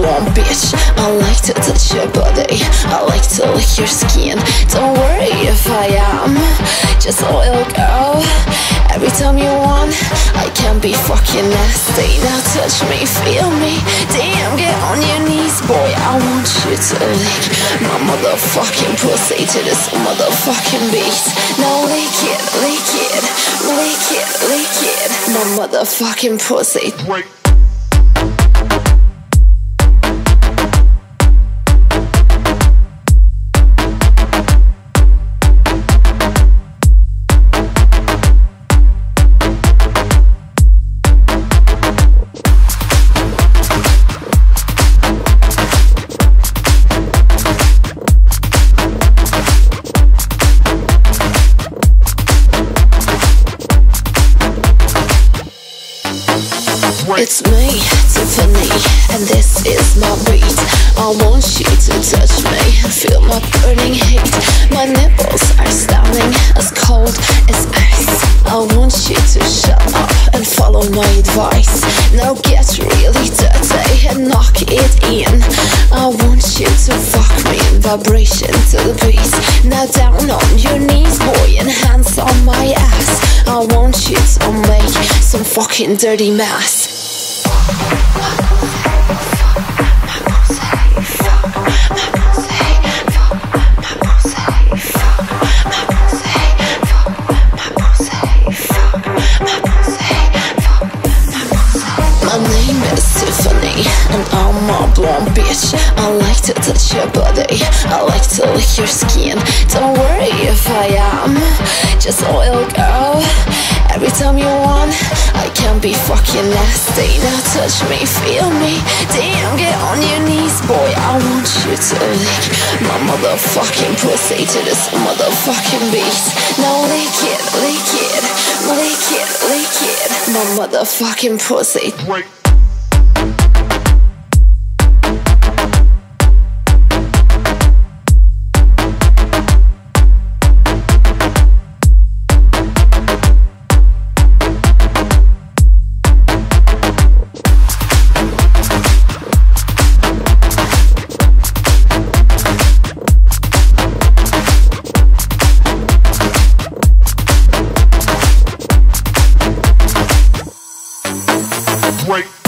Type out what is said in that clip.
blonde bitch. I like to touch your body. I like to lick your skin. Don't worry if I am just a little girl. Every time you want, I can be fucking nasty. Now touch me, feel me. Damn, get on your knees, boy. I want you to lick my motherfucking pussy to this motherfucking beat. Now lick it, lick it, lick it, lick it. My motherfucking pussy. It's me, Tiffany, and this is my beat. I want you to touch me, feel my burning heat. My nipples are standing as cold as ice. I want you to shut up and follow my advice. Now get really dirty and knock it in. I want you to fuck me in vibration to the beat. Now down on your knees, boy, and hands on my ass. I want you to make some fucking dirty mess. I'm bitch. I like to touch your body, I like to lick your skin. Don't worry if I am just a little girl. Every time you want, I can be fucking nasty. Now touch me, feel me. Damn, get on your knees, boy. I want you to lick my motherfucking pussy to this motherfucking beat. Now lick it, lick it, lick it, lick it. My motherfucking pussy. Break. Break.